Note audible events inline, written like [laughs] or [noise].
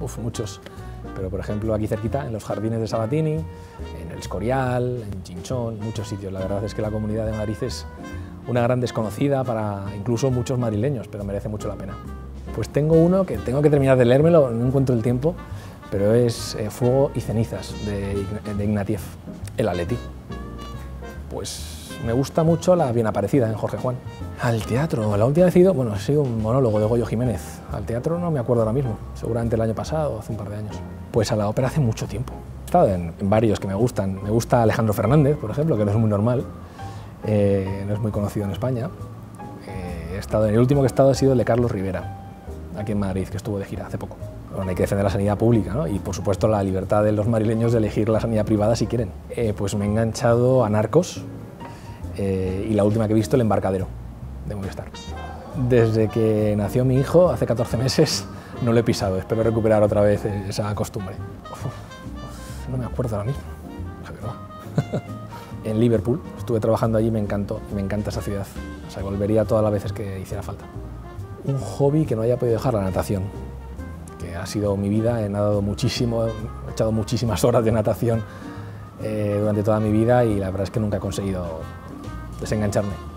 uf, muchos. Pero por ejemplo aquí cerquita, en los jardines de Sabatini, en el Escorial, en Chinchón, muchos sitios. La verdad es que la comunidad de Madrid es una gran desconocida para incluso muchos madrileños, pero merece mucho la pena. Pues tengo uno que tengo que terminar de leérmelo, no encuentro el tiempo, pero es eh, Fuego y cenizas de, de Ignatieff, el Atleti. Pues me gusta mucho la bien aparecida en Jorge Juan. Al teatro, la última vez he ido, bueno, ha sido un monólogo de Goyo Jiménez. Al teatro no me acuerdo ahora mismo, seguramente el año pasado, hace un par de años. Pues a la ópera hace mucho tiempo. He estado en, varios que me gustan. Me gusta Alejandro Fernández, por ejemplo, que no es muy normal, eh, no es muy conocido en España. Eh, he estado, el último que he estado ha sido el de Carlos Rivera, aquí en Madrid, que estuvo de gira hace poco. Bueno, hay que defender la sanidad pública ¿no? y, por supuesto, la libertad de los madrileños de elegir la sanidad privada si quieren. Eh, pues me he enganchado a Narcos y la última que he visto, El embarcadero, de Movistar. Desde que nació mi hijo, hace 14 meses, no lo he pisado. Espero recuperar otra vez esa costumbre. No me acuerdo ahora mismo, [laughs] en Liverpool, estuve trabajando allí y me encantó, me encanta esa ciudad. O sea, volvería todas las veces que hiciera falta. Un hobby que no haya podido dejar, la natación, ha sido mi vida, he nadado muchísimo, he echado muchísimas horas de natación eh, durante toda mi vida y la verdad es que nunca he conseguido desengancharme.